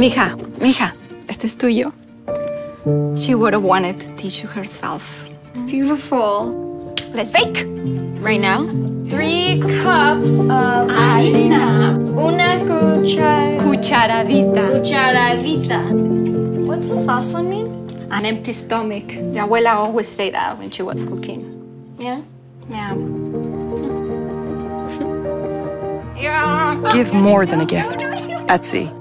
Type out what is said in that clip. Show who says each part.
Speaker 1: Mija, mija, este es tuyo. She would have wanted to teach you herself.
Speaker 2: It's beautiful.
Speaker 1: Let's bake.
Speaker 2: Right now? Three cups of
Speaker 1: Harina.
Speaker 2: una cuchara.
Speaker 1: Cucharadita.
Speaker 2: Cucharadita. What's this last one mean?
Speaker 1: An empty stomach. Your abuela always say that when she was cooking.
Speaker 2: Yeah.
Speaker 1: Yeah.
Speaker 3: Give more than a gift. Etsy.